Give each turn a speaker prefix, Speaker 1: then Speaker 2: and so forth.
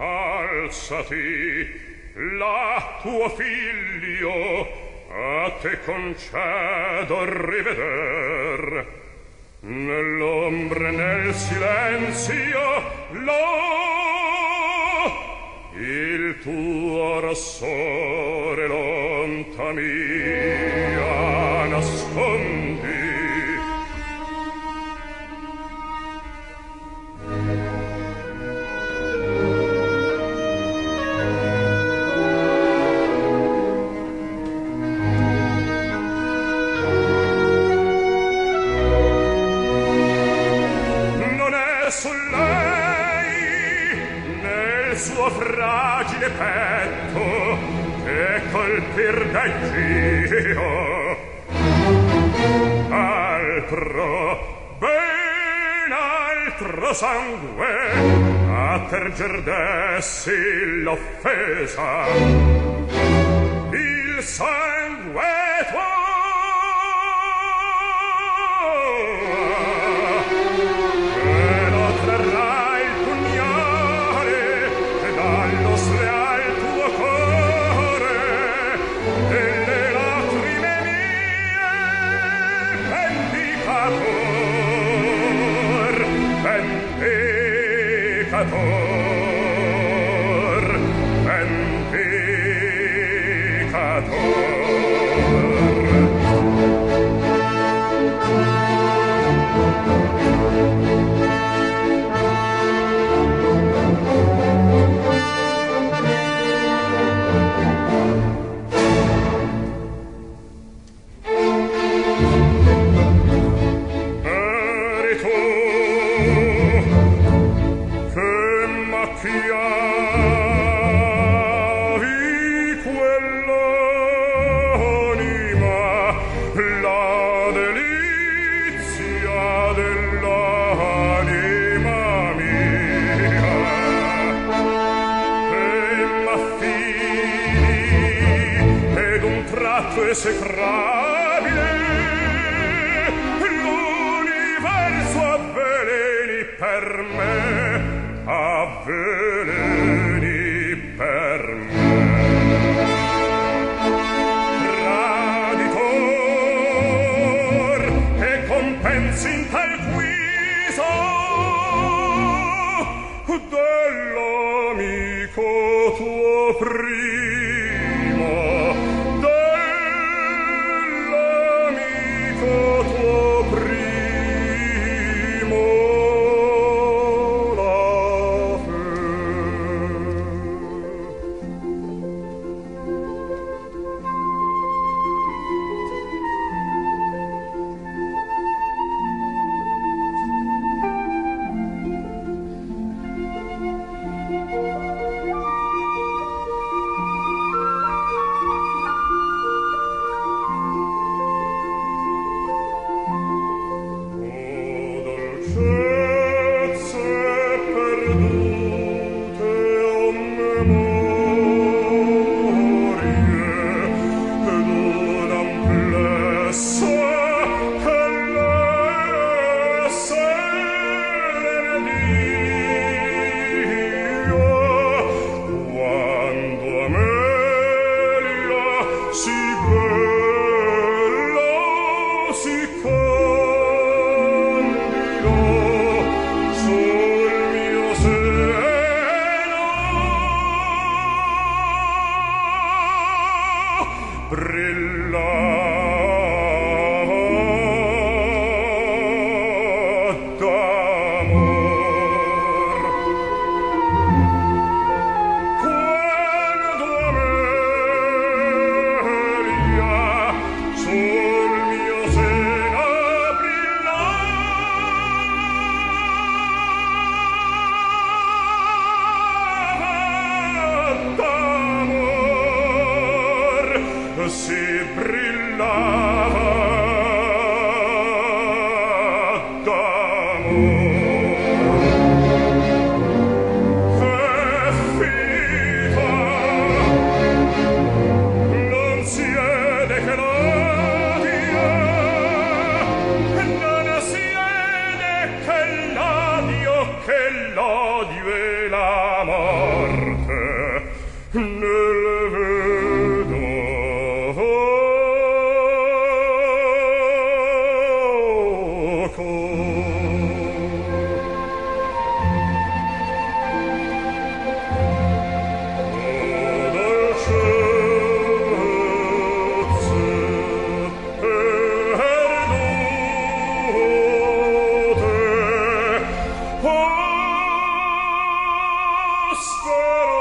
Speaker 1: alzati la tuo figlio a te concedo riveder. Nell'ombra nel silenzio lo il tuo rossore lontami fragile petto che colpir da altro ben altro sangue a terger dessi l'offesa. Il sangue Oh. esecrabile l'universo avveleni per me avveleni você. speranza.